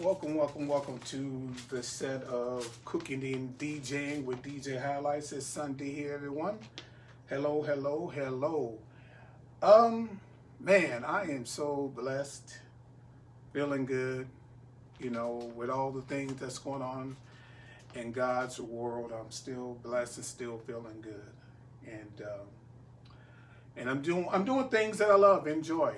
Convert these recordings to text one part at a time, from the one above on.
Welcome, welcome, welcome to the set of Cooking and DJing with DJ Highlights. It's Sunday here, everyone. Hello, hello, hello. Um, man, I am so blessed, feeling good, you know, with all the things that's going on in God's world. I'm still blessed and still feeling good. And um, and I'm doing I'm doing things that I love, enjoy.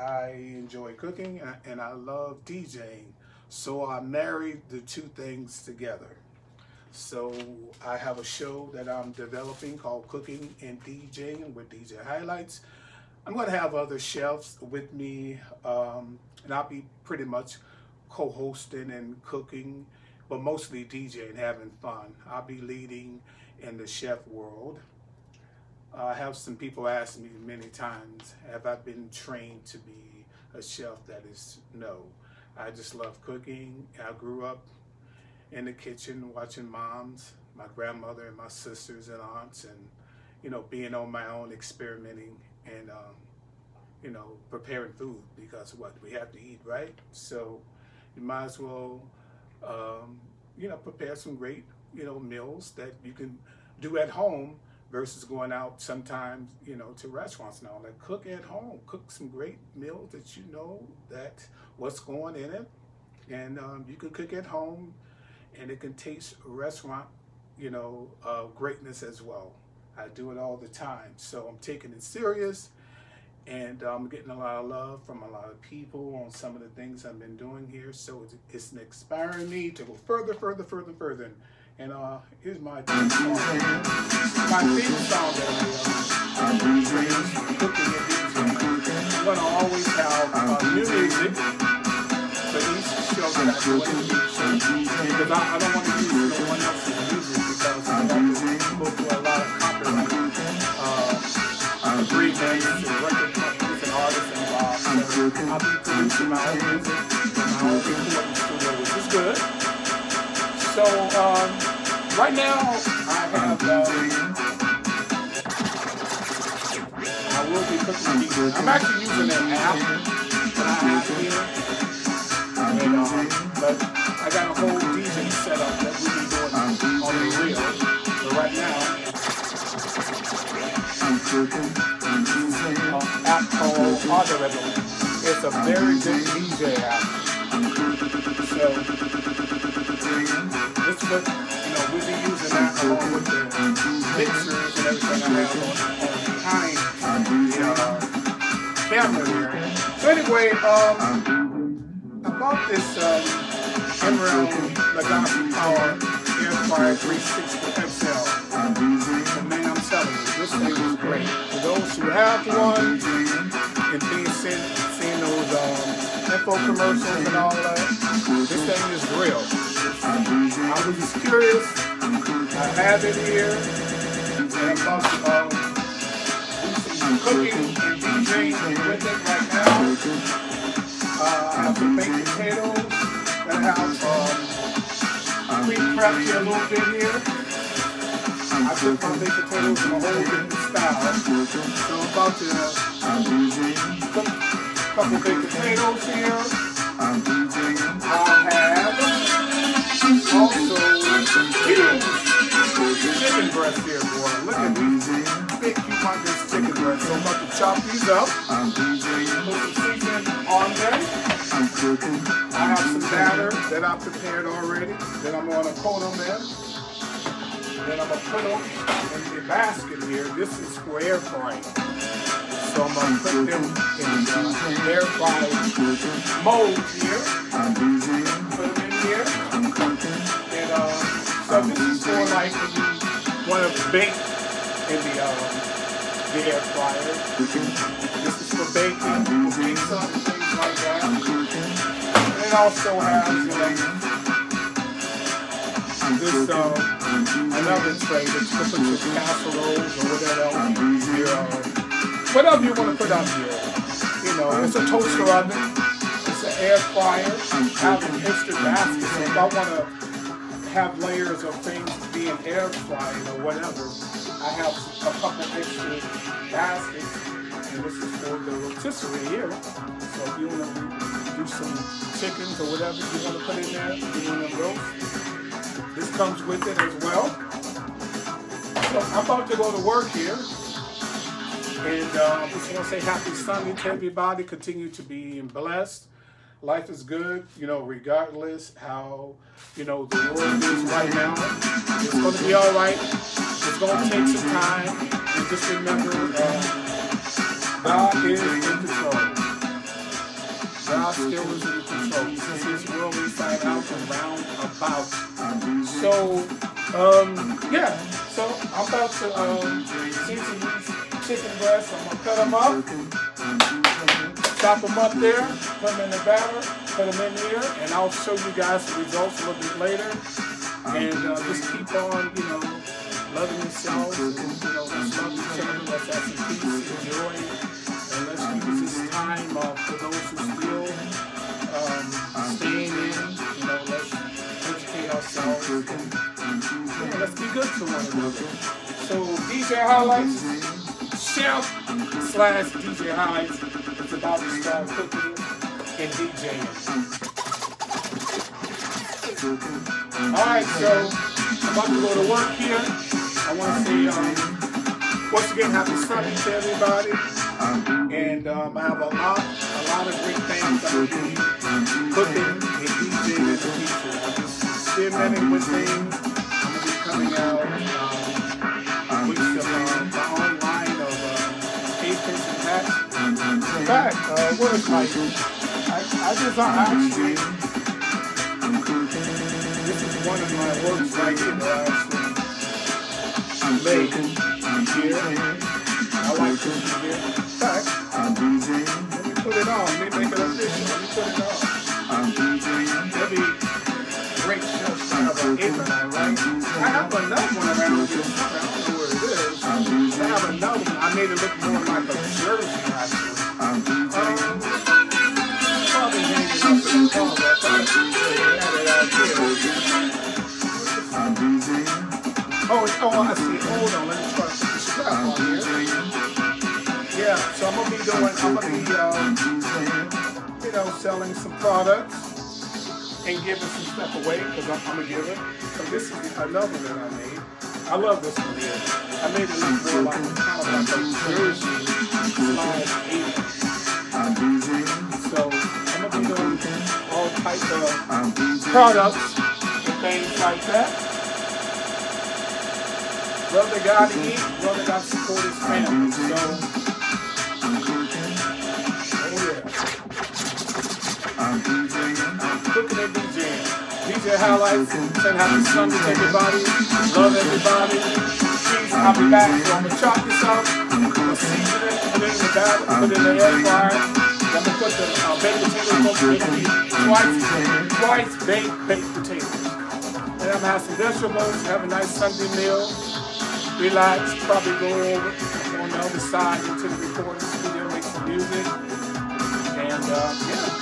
I enjoy cooking and I love DJing. So I married the two things together. So I have a show that I'm developing called Cooking and DJing with DJ Highlights. I'm going to have other chefs with me, um, and I'll be pretty much co-hosting and cooking, but mostly DJing, and having fun. I'll be leading in the chef world. I have some people ask me many times, have I been trained to be a chef? That is no. I just love cooking. I grew up in the kitchen watching moms, my grandmother and my sisters and aunts and, you know, being on my own, experimenting and, um, you know, preparing food because what we have to eat, right? So you might as well, um, you know, prepare some great, you know, meals that you can do at home versus going out sometimes, you know, to restaurants now. Like cook at home, cook some great meals that you know that what's going in it, and um, you can cook at home, and it can taste restaurant, you know, uh, greatness as well. I do it all the time, so I'm taking it serious, and I'm getting a lot of love from a lot of people on some of the things I've been doing here. So it's, it's inspiring me to go further, further, further, further. And uh, here's my theme song. My theme song that and. I'm gonna always have uh, new music for each show that I do because I, I don't want to use no one else's music because I have to go through a lot of copyright uh, agreements and record companies and artists involved. I'll be producing my own music and my own recording studio, which is good. So um, right now I have um, I will be cooking these. I'm actually using an app that I have here, and um, but I got a whole DJ setup that we be doing on the reel. So right now, uh, app called Autorhythm. It's a very good DJ app. So uh, camera. So anyway, um, I bought this um, Emeril Lagasse Power Air Fryer 360 XL. Man, I'm telling you, this thing is great. For those who have one and being seen, seeing those um, info commercials and all that, this thing is real. I was just curious. I have it here. And I'm about to um, do some cooking and DJing with it right now. Uh, I have some baked potatoes that have um, pre-prepped here a little bit here. I cook my baked potatoes in a whole different style. So I'm about to cook a couple baked potatoes here. I breast here, boy. Look at these big humongous chicken breasts. So I'm about to chop these up. Put some seasoning on there. I'm cooking. I have some batter that I prepared already. Then I'm gonna coat them in. Then I'm gonna put them in the basket here. This is for air frying. So I'm gonna put them in the air fry mold here. Put them in here. And uh, so this is for like when of bake in the um, the air fryer. This is for baking, pizza, things like that. And it also has, you know, this um, another tray that you put casseroles or whatever else, your, uh, whatever you want to put up here. You know, it's a toaster oven, it's an air fryer, I have an extra basket, so if I want to have layers of things air fried or whatever, I have a couple extra baskets, and this is for the rotisserie here. So if you want to do some chickens or whatever you want to put in there, you want to roast. This comes with it as well. So I'm about to go to work here. And uh, just want to say happy Sunday to everybody. Continue to be blessed. Life is good, you know, regardless how, you know, the world is right now. It's going to be all right. It's going to take some time. And just remember, uh, God is in control. God still is in control. This is his world inside out and round about. So, um, yeah. So I'm about to um, season these chicken breasts. I'm gonna cut them up, chop them up there, put them in the batter, put them in here, and I'll show you guys the results a little bit later. And uh, just keep on, you know, loving yourselves, and, you know, let's love each other, let's have some peace, enjoy, and let's use this time uh, for those who still um, staying in, you know, let's educate ourselves, and yeah, let's be good to one another. So DJ Highlights, Chef slash DJ Highlights cooking and DJing. Alright, so I'm about to go to work here. I want to say, um, once again, happy Sunday to everybody. And um, I have a lot, a lot of great things I'm to be cooking and DJing in the future. I'm just experimenting with things. Where is my, I, I just uh, actually, this is one of my works right here that I actually made here. I like this here. In fact, let me put it on. Let me make it official. Let me put it on. Let me break just kind of an right? I have another one around here. I don't know where it is. I have another one. I made it look more like a jersey, actually. Oh, oh, I see. Hold on, let me try to strap on here. Yeah, so I'm gonna be doing, I'm gonna be, um, you know, selling some products and giving some stuff away because I'm, I'm gonna give it. So this is another one that I made. I love this one here. I made it look more like kind of like a jersey apron. So I'm gonna be doing all types of products and things like that. Brother got to eat, brother got to support his family. So, DJ highlights, saying happy Sunday to everybody. Love everybody. I'll be back. So I'm to chop this up, going to season it, put in the batter, put it in the air fryer. I'm to put the uh, baked potatoes over it. Twice, twice baked baked potatoes. And I'm having some vegetables, have a nice Sunday meal relax, probably go over on the other side into the recording studio, make some music, and uh, yeah.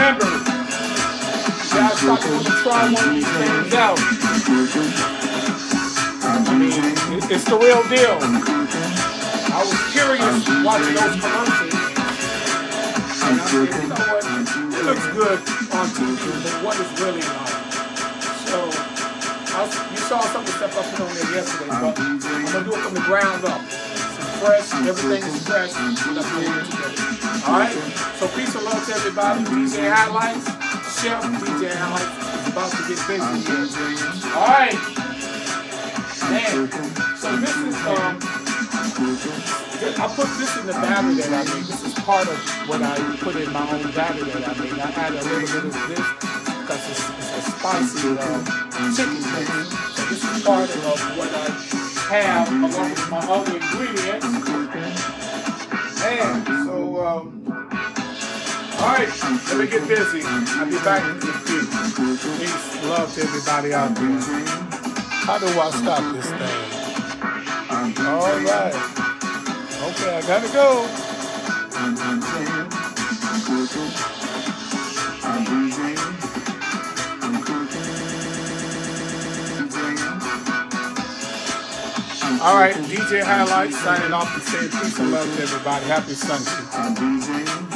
Remember, guys stop to try one of these things out. I mean, it's the real deal. I was curious watching those commercials. And I said, you know what? It looks good on TV, but what is really like? So, I you saw some of the stuff I put on there yesterday, but I'm gonna do it from the ground up. Fresh, everything is fresh. What I'm doing today. All right. So peace and love to everybody. DJ highlights, Chef DJ highlights about to get busy here. All right, man. So this is um. I put this in the batter that I made. This is part of what I put in my own batter that I made. I add a little bit of this because it's, it's a spicy uh, chicken. So this is part of what I have along with my other ingredients. Man, so um, all right, let me get busy. I'll be back in a few. Peace, love to everybody out there. How do I stop this thing? All right. Okay, I gotta go. I'm DJing. All right, DJ Highlights signing off and saying peace and love to everybody. Happy Sunday.